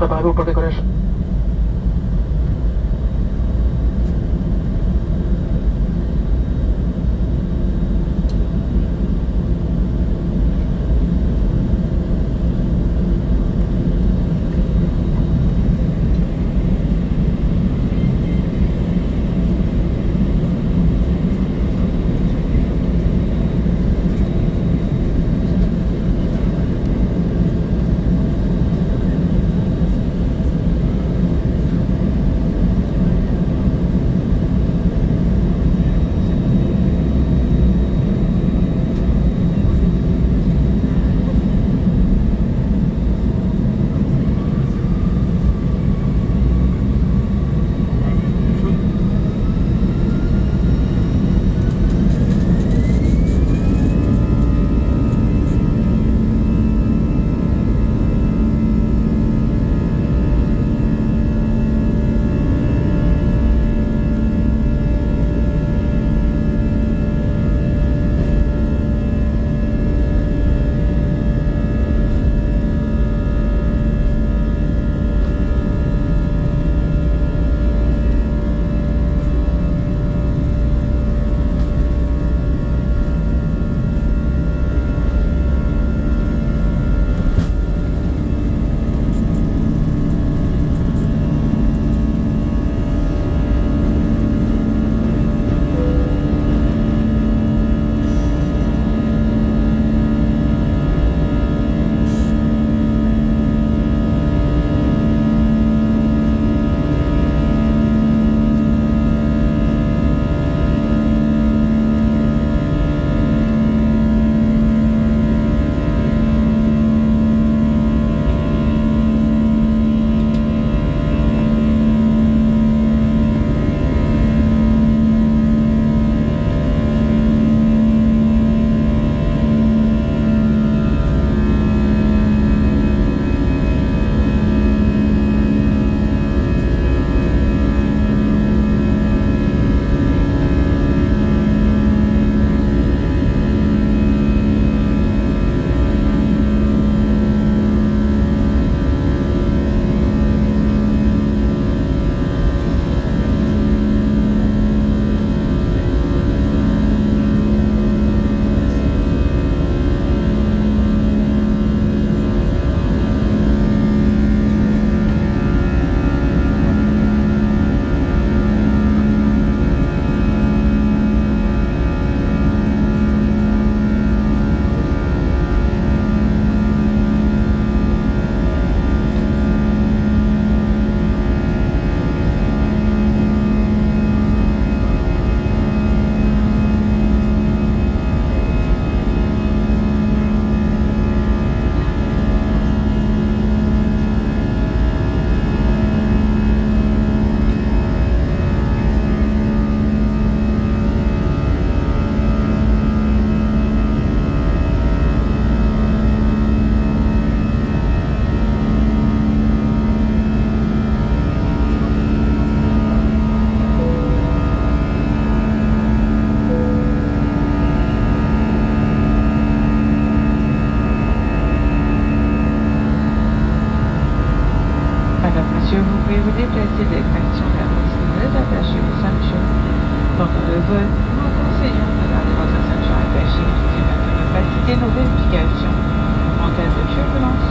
preparado para decorar eso. déplacer les fractions vers les attachées aux sanctions. Pendant le vol, nous conseillons de garder votre sanction attachée qui permet de faciliter nos vérifications. En cas de turbulence,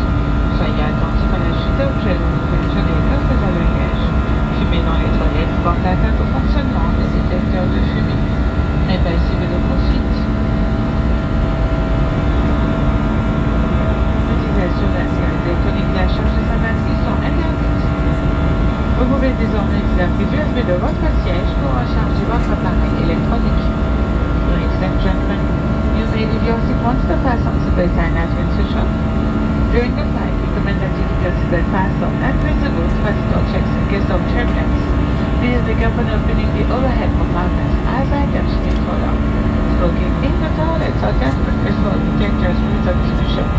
soyez attentifs à la chute d'objets, vous pouvez jeter d'autres avenues. pouvez désormais vous appeler USB de votre siège pour recharger votre appareil électronique. Ladies and gentlemen, you may leave your seat once the fasten seatbelt sign has been switched off. During the flight, we recommend that you keep your seatbelt fastened and visible to facilitate checks in case of turbulence. Please be careful in opening the overhead compartments as I may to out. Smoking in the toilets or desperate is for dangerous means of distribution.